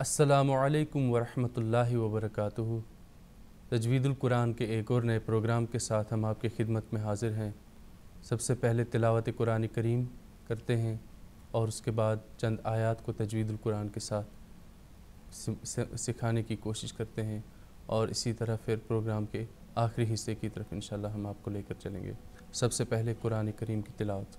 असलकम वरहमल वबरक तजवीदुल कुरान के एक और नए प्रोग्राम के साथ हम आपकी खिदमत में हाज़िर हैं। सबसे पहले तिलावत कुरान करीम करते हैं और उसके बाद चंद आयात को तजवीदुल कुरान के साथ सिखाने की कोशिश करते हैं और इसी तरह फिर प्रोग्राम के आखिरी हिस्से की तरफ़ इन हम आपको लेकर चलेंगे। सबसे पहले कुरान करीम की तिलावत।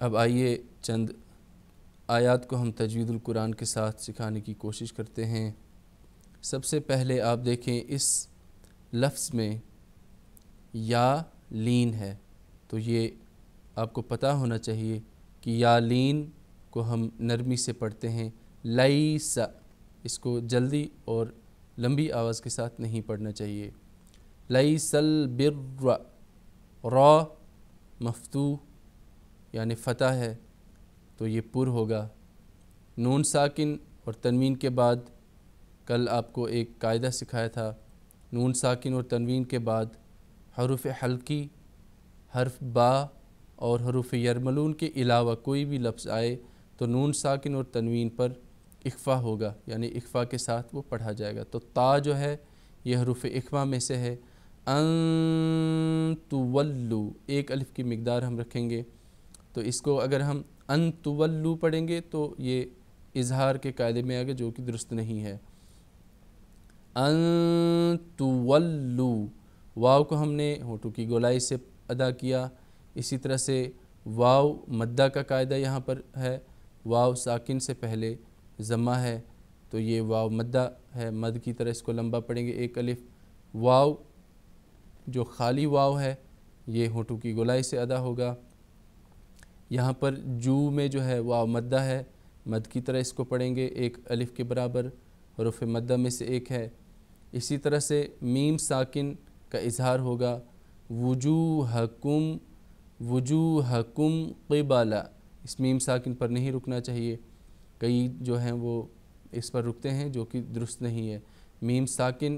अब आइए चंद आयात को हम तजवीदुल कुरान के साथ सिखाने की कोशिश करते हैं सबसे पहले आप देखें इस लफ्ज़ में या लीन है तो ये आपको पता होना चाहिए कि या लीन को हम नरमी से पढ़ते हैं लई सा इसको जल्दी और लंबी आवाज़ के साथ नहीं पढ़ना चाहिए। लई सल बिर रॉ मफतू, यानि फ़तह है तो ये पुर होगा। नून साकिन और तनवीन के बाद कल आपको एक कायदा सिखाया था। नून साकिन और तनवीन के बाद हरूफ हल्की, हर्फ बा और हरूफ यरमलून के अलावा कोई भी लफ्ज़ आए तो नून साकिन और तनवीन पर इख्फ़ा होगा, यानी इख्फ़ा के साथ वो पढ़ा जाएगा। तो ता जो है, ये हरूफ इख्फ़ा में से है। अन एक अलिफ की मकदार हम रखेंगे। तो इसको अगर हम अन पढ़ेंगे तो ये इजहार के कायदे में आगे जो कि दुरुस्त नहीं है। अन वाव को हमने होठों की गोलाई से अदा किया। इसी तरह से वाव मद्दा का कायदा यहाँ पर है। वाव साकिन से पहले ज़मा है तो ये वाव मद्दा है। मद की तरह इसको लंबा पढ़ेंगे एक अलिफ। वाव, जो खाली वाव है, ये होठों की गोलाई से अदा होगा। यहाँ पर जू में जो है वाव मद्दा है। मद की तरह इसको पढ़ेंगे एक अलिफ के बराबर। हरूफ मद्दा में से एक है। इसी तरह से मीम साकिन का इजहार होगा। वज़ू हकुम वज़ू हकुम क़बाला। इस मीम साकिन पर नहीं रुकना चाहिए। कई जो हैं वो इस पर रुकते हैं जो कि दुरुस्त नहीं है। मीम साकिन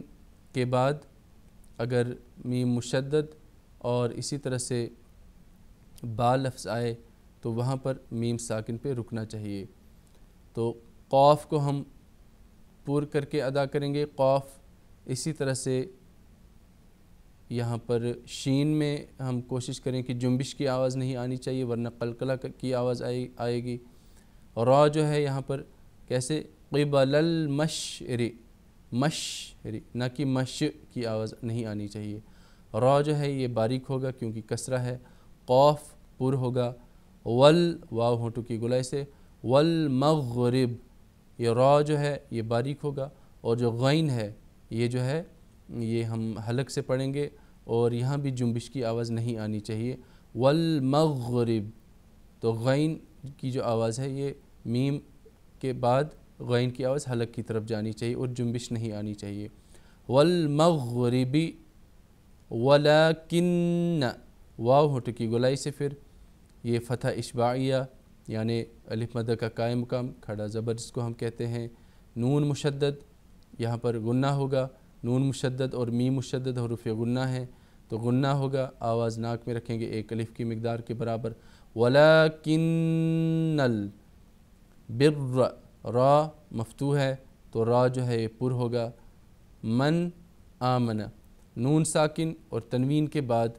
के बाद अगर मीम मुशद्दद और इसी तरह से बा लफ्ज़ आए तो वहाँ पर मीम साकिन पे रुकना चाहिए। तो क़ौफ़ को हम पूर करके अदा करेंगे। क़ौफ़ इसी तरह से यहाँ पर शीन में हम कोशिश करें कि जुम्बिश की आवाज़ नहीं आनी चाहिए, वरना कलकला की आवाज़ आए आएगी। रॉ जो है यहाँ पर कैसे? क़बल मशरी मशरी, न कि मश की आवाज़ नहीं आनी चाहिए। रॉ जो है ये बारीक होगा क्योंकि कसरा है। क़ौफ़ पुर होगा। वल, वाव होटू की गुलाई से। वल मगरब, ये रॉ जो है ये बारीक होगा। और जो गैन है, ये जो है ये हम हलक से पढ़ेंगे और यहाँ भी जुम्बिश की आवाज़ नहीं आनी चाहिए। वल मगरब तो गैन की जो आवाज़ है, ये मीम के बाद गैन की आवाज़ हलक की तरफ़ जानी चाहिए और जुम्बिश नहीं आनी चाहिए। वल मगरबी वलाकिन वाव होट की गुलाई से फिर ये फ़तह इशबाइया, यानि अलिफ मद का कायम मकाम, खड़ा ज़बर जिसको हम कहते हैं, नून मुशद्दद, यहाँ पर गुन्ना होगा। नून मुशद्दद और मी मुशद्दद हरूफ गुन्ना है तो गुन्ना होगा, आवाज़ नाक में रखेंगे, एक अलिफ की मकदार के बराबर। वला किन्नल बिर रा मफतू है तो रा जो है ये पुर होगा। मन आमना, नून साकिन और तनवीन के बाद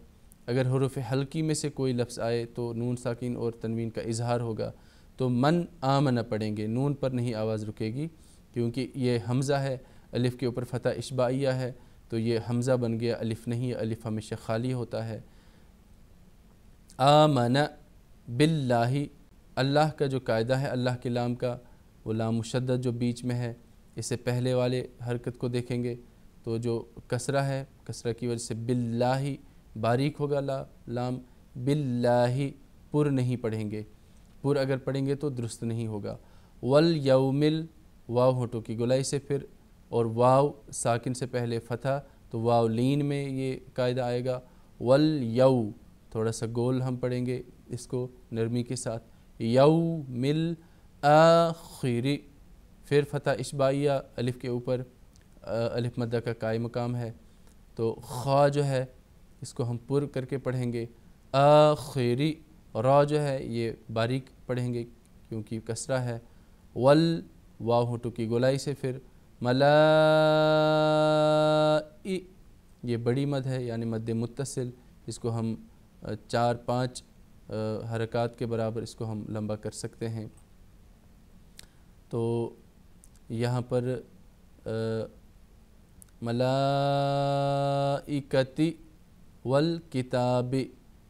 अगर हरूफ हल्की में से कोई लफ्ज़ आए तो नून साकिन और तनवीन का इजहार होगा। तो मन आमना पढ़ेंगे, नून पर नहीं आवाज़ रुकेगी, क्योंकि ये हमज़ा है अलिफ़ के ऊपर फ़तह इशबाइया है तो ये हमज़ा बन गया, अलिफ़ नहीं, अलिफ़ हमेशा खाली होता है। आमना बिल्लाही, अल्लाह का जो कायदा है, अल्लाह के लाम का, वो लाम मुशद जो बीच में है इससे पहले वाले हरकत को देखेंगे तो जो कसरा है, कसरा की वजह से बिल्लाही बारीक होगा ला, लाम, बिल्लाही पुर नहीं पढ़ेंगे। पुर अगर पढ़ेंगे तो दुरुस्त नहीं होगा। वल यौमिल वाव होटो की गुलाई से फिर और वाव साकिन से पहले फ़तह तो वाव लीन में ये कायदा आएगा। वल यऊ, थोड़ा सा गोल हम पढ़ेंगे इसको नरमी के साथ। यऊ मिल आखिरी, फिर फ़तह इशबाइया, अलिफ़ के ऊपर अलिफ मद्दा का कायम मकाम है। तो ख़ा जो है, इसको हम पुर करके पढ़ेंगे। आखिरी, रा जो है, ये बारीक पढ़ेंगे क्योंकि कसरा है। वल वाह की गोलाई से फिर मला ये बड़ी मद है, यानी मद मुतसिल इसको हम चार पाँच हरकत के बराबर इसको हम लंबा कर सकते हैं। तो यहाँ पर मलाइकती वल किताबी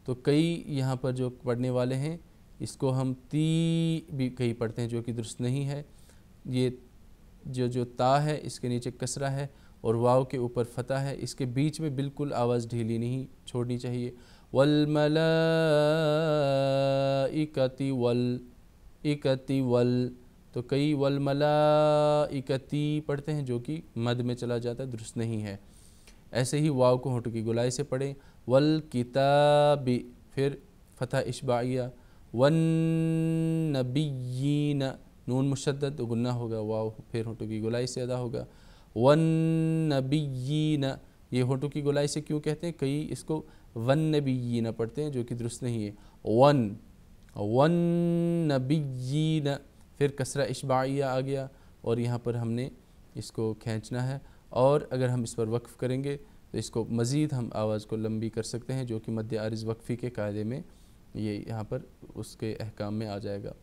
तो कई यहाँ पर जो पढ़ने वाले हैं, इसको हम ती भी कई पढ़ते हैं, जो कि दुरुस्त नहीं है। ये जो जो ता है, इसके नीचे कसरा है और वाव के ऊपर फ़तह है। इसके बीच में बिल्कुल आवाज़ ढीली नहीं छोड़नी चाहिए। वल मलाइकती वल, इकती वल। तो कई वल मलाइकती पढ़ते हैं जो कि मद में चला जाता है, दुरुस्त नहीं है। ऐसे ही वाव को होटो की गुलाई से पढ़ें। वल किताबी, फिर फ़तह इशबाइया। वन नबीन नून मुशद गुन्ना होगा, वाव, फिर होटो की गुलाई से अदा होगा। वन नबीन ये होटो की गुलाई से क्यों कहते हैं? कई इसको वन नबीन पढ़ते हैं, जो कि दुरुस्त नहीं है। वन वन नबीन फिर कसरा इशबाइया आ गया, और यहाँ पर हमने इसको खींचना है। और अगर हम इस पर वक्फ़ करेंगे तो इसको मज़ीद हम आवाज़ को लंबी कर सकते हैं, जो कि मध्य आरज वक्फ़ी के कायदे में ये यहाँ पर उसके अहकाम में आ जाएगा।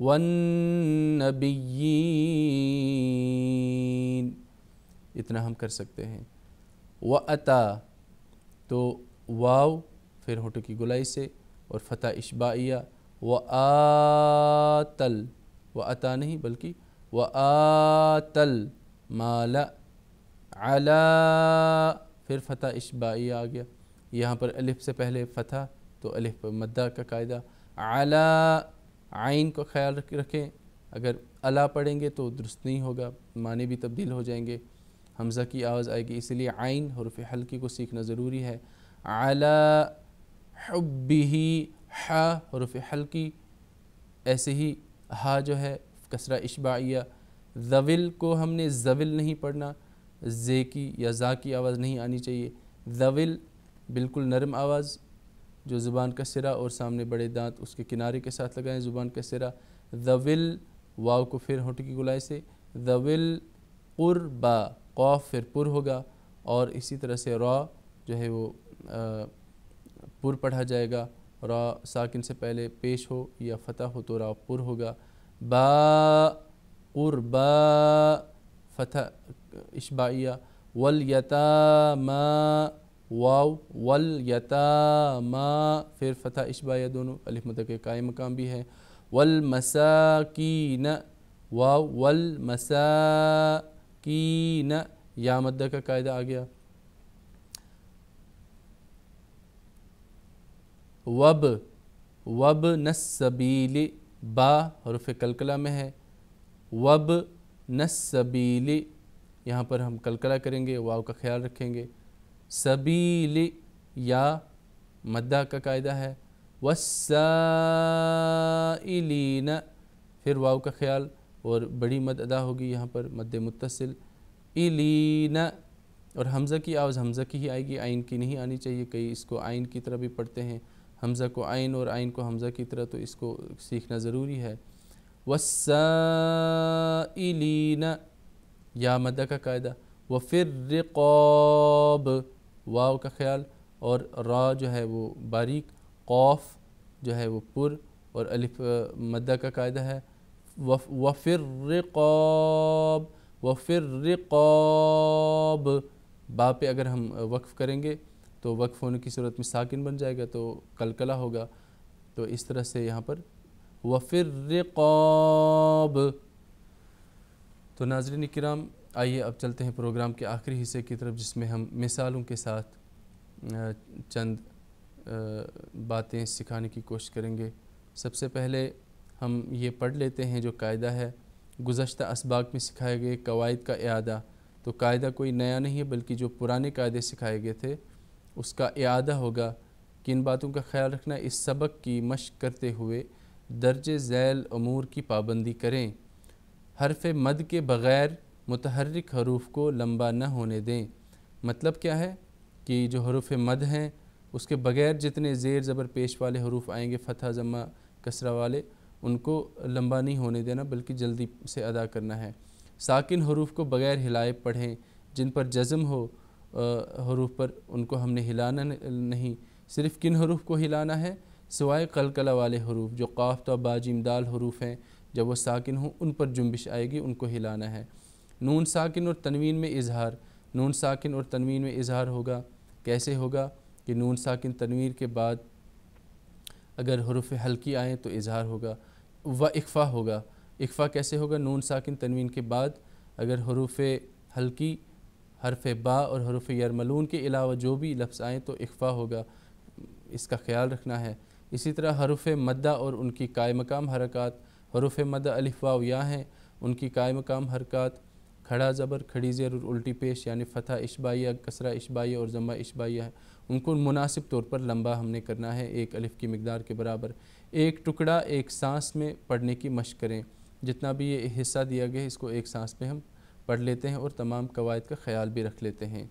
वन नबीन इतना हम कर सकते हैं। व अता तो वाव, फिर होटो की गुलाई से, और फ़तह इशबाइया व आतल व अता नहीं, बल्कि व आतल माला अला। फिर फ़तह इशबाइया आ गया। यहाँ पर अलिफ से पहले फ़तह तो अलिफ मद्दा का कायदा आला आइन को ख्याल रख अगर अला पढ़ेंगे तो दुरुस्त नहीं होगा, माने भी तब्दील हो जाएँगे। हमज़ा की आवाज़ आएगी, इसलिए आइन हरफ हल्की को सीखना ज़रूरी है। आला हा हरूफ हल्की, ऐसे ही हा जो है, कसरा इशबाइया। जविल को हमने जविल नहीं पढ़ना, जे की या ज़ा की आवाज़ नहीं आनी चाहिए। जविल बिल्कुल नरम आवाज़ जो ज़ुबान का सिरा और सामने बड़े दांत उसके किनारे के साथ लगाएँ, ज़ुबान का सिरा जविल वाव को फिर होट की गुलाई से जविल बा, कौफ फिर पुर होगा, और इसी तरह से रॉ जो है वो पुर पढ़ा जाएगा। रॉ साकिन से पहले पेश हो या फ़तह हो तो रॉ पुर होगा। बा क़ुरबा फ़तह, इशबाइया, वल यतामा वाव, वल यतामा फिर फ़तह इशबा या, दोनों अलिफ मद के कायम मकाम भी है। वल, मसाकीन, वाव, वल, मसाकीन, या, मद्दा का कायदा आ गया। वब वब नसबीली बा, हरूफ कलकला में है। वब नसबीली यहाँ पर हम कलकला करेंगे, वाव का ख्याल रखेंगे। सबीली या मद्दा का कायदा है। वसाइलीन फिर वाव का ख्याल और बड़ी मद अदा होगी यहाँ पर मद मुतसिल इलीन, और हमज़ा की आवाज़, हमज़ा की ही आएगी, आइन की नहीं आनी चाहिए। कई इसको आइन की तरह भी पढ़ते हैं। हमज़ा को आइन और आइन को हमज़ा की तरह तो इसको सीखना ज़रूरी है। वसाइलीन या मदा का कायदा। व फिर रिकॉब वाव का ख्याल और रा जो है वो बारीक, कौफ जो है वो पुर और अलिफ मद्दा का कायदा है। व फिर रिकॉब व फिर रिकॉब बा पे अगर हम वक्फ़ करेंगे तो वक्फ़ होने की सूरत में साकिन बन जाएगा तो कलकला होगा। तो इस तरह से यहाँ पर व फिर रिकॉब तो नाजरन कराम आइए अब चलते हैं प्रोग्राम के आखिरी हिस्से की तरफ़, जिसमें हम मिसालों के साथ चंद बातें सिखाने की कोशिश करेंगे। सबसे पहले हम ये पढ़ लेते हैं जो कायदा है। गुज्त इसबाक में सिखाए गए कवायद का अदा तो कायदा कोई नया नहीं है, बल्कि जो पुराने कायदे सिखाए गए थे, उसका अदा होगा किन बातों का ख्याल रखना इस सबक की मशक करते हुए दर्ज झैल अमूर की पाबंदी करें। हरफ मद के बग़ैर मतहरक हरूफ को लंबा न होने दें। मतलब क्या है? कि जो हरूफ मद हैं, उसके बग़ैर जितने ज़ेर ज़बर पेश वाले हरूफ आएँगे, फ़तह ज़मा कसरा वाले, उनको लंबा नहीं होने देना, बल्कि जल्दी से अदा करना है। साकिन हरूफ को बग़ैर हिलाए पढ़ें, जिन पर जज़म हो हरूफ पर उनको हमने हिलाना नहीं। सिर्फ़ किन हरूफ को हिलाना है? सिवाय कलकला वाले हरूफ, जो काफ तो बाजिम दाल हरूफ हैं, जब वो साकिन हों, उन पर जुम्बिश आएगी, उनको हिलाना है। नून साकिन और तनवीन में इजहार। नून साकिन और तनवीन में इजहार होगा। कैसे होगा कि नून साकिन तनवीर के बाद अगर हरूफ हल्की आएँ तो इजहार होगा। व इकफ़ा होगा। इकफ़ा कैसे होगा? नून साकिन तनवीन के बाद अगर हरूफ हल्की, हरफ बा और हरूफ यरमलून के अलावा जो भी लफ्ज़ आएँ तो इकफ़ा होगा। इसका ख्याल रखना है। इसी तरह हरूफ मद्दा और उनकी काय मकाम हरकत। हरूफ मद्दा अलिफ़ा या हैं। उनकी काय मकाम हरकत खड़ा ज़बर, खड़ी ज़ेर और उल्टी पेश, यानी फ़तह इशबाइया, कसरा इशबाइया और जमा इशबाइया है। उनको मुनासिब तौर पर लंबा हमने करना है, एक अलिफ़ की मकदार के बराबर। एक टुकड़ा एक सांस में पढ़ने की मश करें। जितना भी ये हिस्सा दिया गया इसको एक सांस में हम पढ़ लेते हैं और तमाम कवायद का ख्याल भी रख लेते हैं।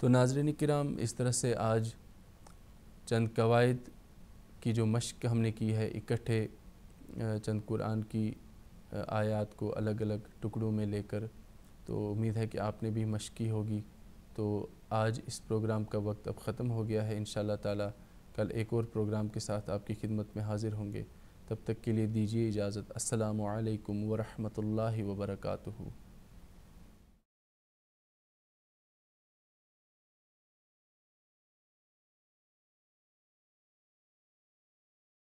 तो नाजरन कराम इस तरह से आज चंद कवायद की जो मश्क हमने की है, इकट्ठे चंद कुरान की आयत को अलग अलग टुकड़ों में लेकर तो उम्मीद है कि आपने भी मश्क की होगी। तो आज इस प्रोग्राम का वक्त अब ख़त्म हो गया है। इन ताला कल एक और प्रोग्राम के साथ आपकी खिदमत में हाज़िर होंगे। तब तक के लिए दीजिए इजाज़त। अस्सलाम वालेकुम वरहमतुल्लाहि वबरकातुहू।